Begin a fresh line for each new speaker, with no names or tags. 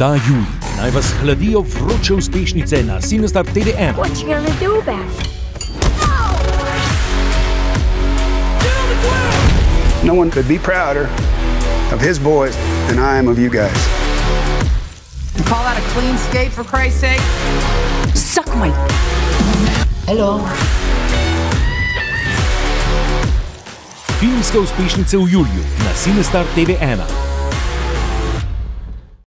Ta julij naj vas hladijo vroče uspešnice na Sinestar TV1.
What you gonna do about it?
No one could be prouder of his boys than I am of you guys.
You call that a clean skate, for Christ's sake?
Suck my.
Hello.
Filmske uspešnice v juliju na Sinestar TV1.